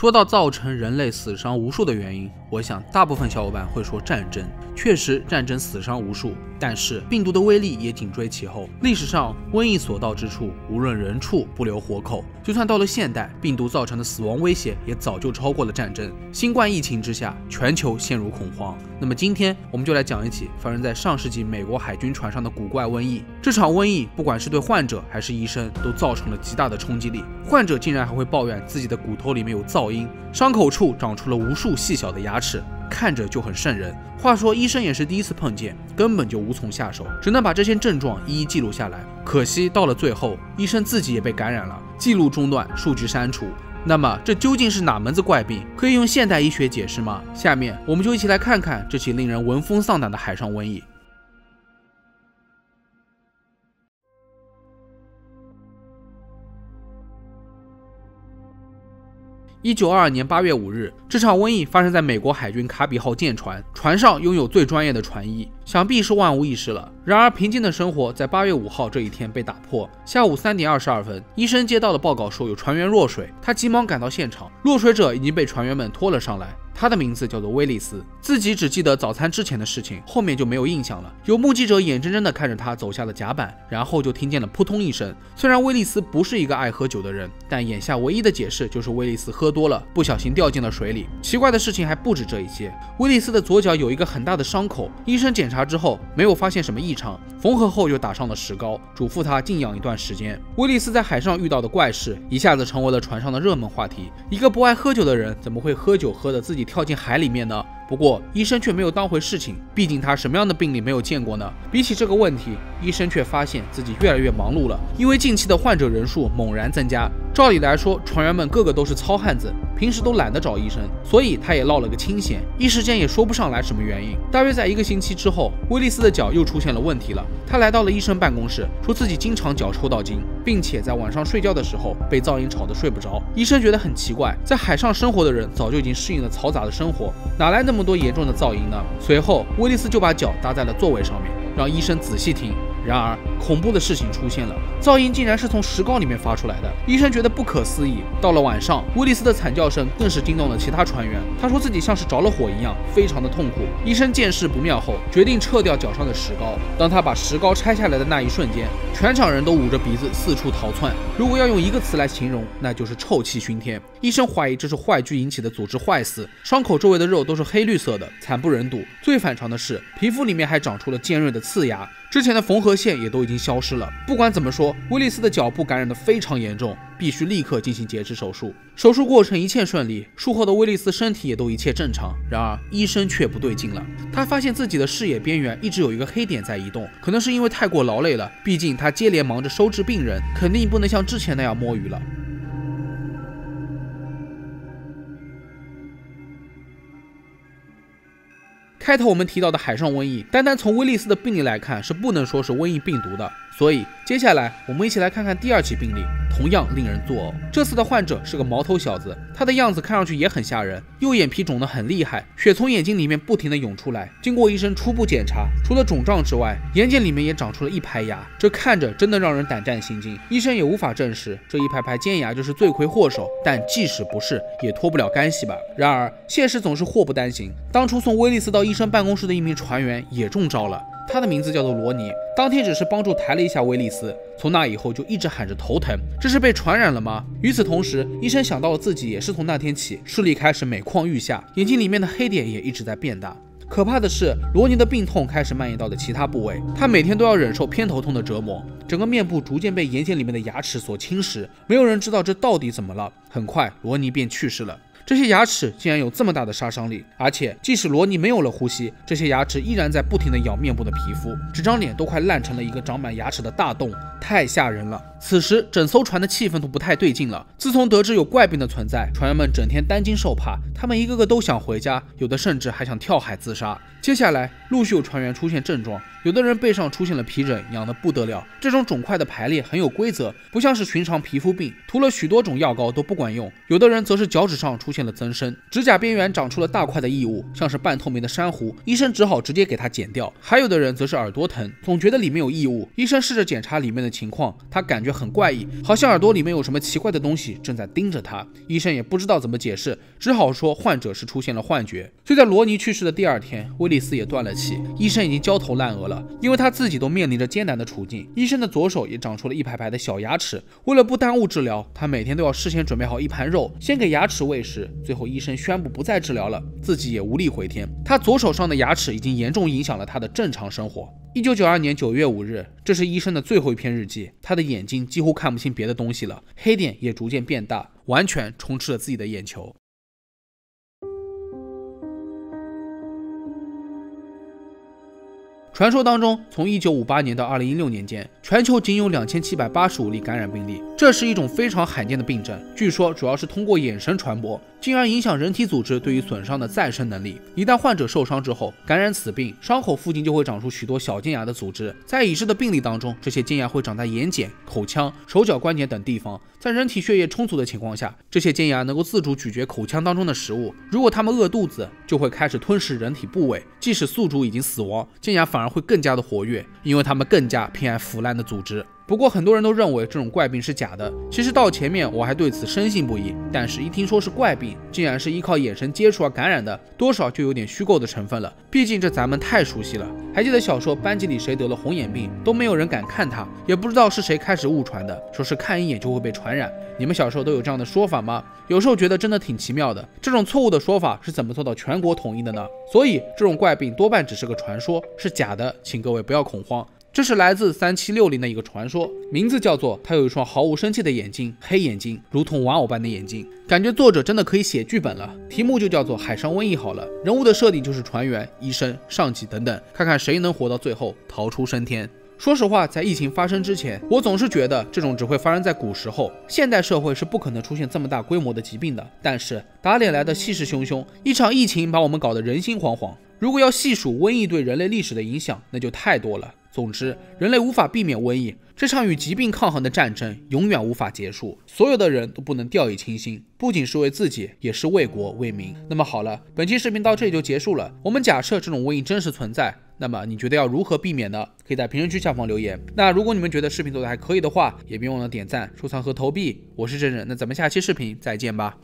说到造成人类死伤无数的原因，我想大部分小伙伴会说战争。确实，战争死伤无数，但是病毒的威力也紧追其后。历史上瘟疫所到之处，无论人畜不留活口。就算到了现代，病毒造成的死亡威胁也早就超过了战争。新冠疫情之下，全球陷入恐慌。那么今天我们就来讲一起发生在上世纪美国海军船上的古怪瘟疫。这场瘟疫不管是对患者还是医生，都造成了极大的冲击力。患者竟然还会抱怨自己的骨头里面有噪音，伤口处长出了无数细小的牙齿。看着就很瘆人。话说，医生也是第一次碰见，根本就无从下手，只能把这些症状一一记录下来。可惜到了最后，医生自己也被感染了，记录中断，数据删除。那么这究竟是哪门子怪病？可以用现代医学解释吗？下面我们就一起来看看这起令人闻风丧胆的海上瘟疫。一九二二年八月五日，这场瘟疫发生在美国海军卡比号舰船，船上拥有最专业的船医，想必是万无一失了。然而，平静的生活在八月五号这一天被打破。下午三点二十二分，医生接到了报告，说有船员落水，他急忙赶到现场，落水者已经被船员们拖了上来。他的名字叫做威利斯，自己只记得早餐之前的事情，后面就没有印象了。有目击者眼睁睁地看着他走下了甲板，然后就听见了扑通一声。虽然威利斯不是一个爱喝酒的人，但眼下唯一的解释就是威利斯喝多了，不小心掉进了水里。奇怪的事情还不止这一些，威利斯的左脚有一个很大的伤口，医生检查之后没有发现什么异常，缝合后又打上了石膏，嘱咐他静养一段时间。威利斯在海上遇到的怪事一下子成为了船上的热门话题。一个不爱喝酒的人怎么会喝酒喝的自己？跳进海里面呢？不过医生却没有当回事情，毕竟他什么样的病例没有见过呢？比起这个问题，医生却发现自己越来越忙碌了，因为近期的患者人数猛然增加。照理来说，船员们个个都是糙汉子，平时都懒得找医生，所以他也落了个清闲，一时间也说不上来什么原因。大约在一个星期之后，威利斯的脚又出现了问题了。他来到了医生办公室，说自己经常脚抽到筋，并且在晚上睡觉的时候被噪音吵得睡不着。医生觉得很奇怪，在海上生活的人早就已经适应了嘈杂的生活，哪来那么？多严重的噪音呢？随后，威利斯就把脚搭在了座位上面，让医生仔细听。然而，恐怖的事情出现了，噪音竟然是从石膏里面发出来的。医生觉得不可思议。到了晚上，威利斯的惨叫声更是惊动了其他船员。他说自己像是着了火一样，非常的痛苦。医生见势不妙后，决定撤掉脚上的石膏。当他把石膏拆下来的那一瞬间，全场人都捂着鼻子四处逃窜。如果要用一个词来形容，那就是臭气熏天。医生怀疑这是坏疽引起的组织坏死，伤口周围的肉都是黑绿色的，惨不忍睹。最反常的是，皮肤里面还长出了尖锐的刺牙。之前的缝合线也都已经消失了。不管怎么说，威利斯的脚部感染的非常严重，必须立刻进行截肢手术。手术过程一切顺利，术后的威利斯身体也都一切正常。然而医生却不对劲了，他发现自己的视野边缘一直有一个黑点在移动，可能是因为太过劳累了。毕竟他接连忙着收治病人，肯定不能像之前那样摸鱼了。开头我们提到的海上瘟疫，单单从威利斯的病例来看，是不能说是瘟疫病毒的。所以接下来我们一起来看看第二起病例，同样令人作呕。这次的患者是个毛头小子，他的样子看上去也很吓人，右眼皮肿得很厉害，血从眼睛里面不停地涌出来。经过医生初步检查，除了肿胀之外，眼睑里面也长出了一排牙，这看着真的让人胆战心惊。医生也无法证实这一排排尖牙就是罪魁祸首，但即使不是，也脱不了干系吧。然而现实总是祸不单行，当初送威利斯到医生办公室的一名船员也中招了。他的名字叫做罗尼，当天只是帮助抬了一下威利斯，从那以后就一直喊着头疼，这是被传染了吗？与此同时，医生想到了自己也是从那天起视力开始每况愈下，眼睛里面的黑点也一直在变大。可怕的是，罗尼的病痛开始蔓延到了其他部位，他每天都要忍受偏头痛的折磨，整个面部逐渐被眼睑里面的牙齿所侵蚀，没有人知道这到底怎么了。很快，罗尼便去世了。这些牙齿竟然有这么大的杀伤力，而且即使罗尼没有了呼吸，这些牙齿依然在不停地咬面部的皮肤，整张脸都快烂成了一个长满牙齿的大洞，太吓人了。此时，整艘船的气氛都不太对劲了。自从得知有怪病的存在，船员们整天担惊受怕，他们一个个都想回家，有的甚至还想跳海自杀。接下来，陆续有船员出现症状。有的人背上出现了皮疹，痒得不得了。这种肿块的排列很有规则，不像是寻常皮肤病，涂了许多种药膏都不管用。有的人则是脚趾上出现了增生，指甲边缘长出了大块的异物，像是半透明的珊瑚，医生只好直接给他剪掉。还有的人则是耳朵疼，总觉得里面有异物，医生试着检查里面的情况，他感觉觉很怪异，好像耳朵里面有什么奇怪的东西正在盯着他。医生也不知道怎么解释，只好说患者是出现了幻觉。就在罗尼去世的第二天，威利斯也断了气，医生已经焦头烂额了，因为他自己都面临着艰难的处境。医生的左手也长出了一排排的小牙齿，为了不耽误治疗，他每天都要事先准备好一盘肉，先给牙齿喂食。最后医生宣布不再治疗了，自己也无力回天。他左手上的牙齿已经严重影响了他的正常生活。一九九二年九月五日，这是医生的最后一篇日记。他的眼睛几乎看不清别的东西了，黑点也逐渐变大，完全充斥了自己的眼球。传说当中，从一九五八年到二零一六年间，全球仅有两千七百八十五例感染病例，这是一种非常罕见的病症。据说主要是通过眼神传播。进而影响人体组织对于损伤的再生能力。一旦患者受伤之后，感染此病，伤口附近就会长出许多小尖牙的组织。在已知的病例当中，这些尖牙会长在眼睑、口腔、手脚关节等地方。在人体血液充足的情况下，这些尖牙能够自主咀嚼口腔当中的食物。如果它们饿肚子，就会开始吞噬人体部位。即使宿主已经死亡，尖牙反而会更加的活跃，因为它们更加偏爱腐烂的组织。不过很多人都认为这种怪病是假的，其实到前面我还对此深信不疑，但是一听说是怪病，竟然是依靠眼神接触而感染的，多少就有点虚构的成分了。毕竟这咱们太熟悉了。还记得小时候班级里谁得了红眼病，都没有人敢看他，也不知道是谁开始误传的，说是看一眼就会被传染。你们小时候都有这样的说法吗？有时候觉得真的挺奇妙的，这种错误的说法是怎么做到全国统一的呢？所以这种怪病多半只是个传说，是假的，请各位不要恐慌。这是来自三七六零的一个传说，名字叫做“他有一双毫无生气的眼睛，黑眼睛，如同玩偶般的眼睛”。感觉作者真的可以写剧本了，题目就叫做“海上瘟疫”好了。人物的设定就是船员、医生、上级等等，看看谁能活到最后，逃出升天。说实话，在疫情发生之前，我总是觉得这种只会发生在古时候，现代社会是不可能出现这么大规模的疾病的。但是打脸来的气势汹汹，一场疫情把我们搞得人心惶惶。如果要细数瘟疫对人类历史的影响，那就太多了。总之，人类无法避免瘟疫，这场与疾病抗衡的战争永远无法结束。所有的人都不能掉以轻心，不仅是为自己，也是为国为民。那么好了，本期视频到这里就结束了。我们假设这种瘟疫真实存在，那么你觉得要如何避免呢？可以在评论区下方留言。那如果你们觉得视频做的还可以的话，也别忘了点赞、收藏和投币。我是真人，那咱们下期视频再见吧。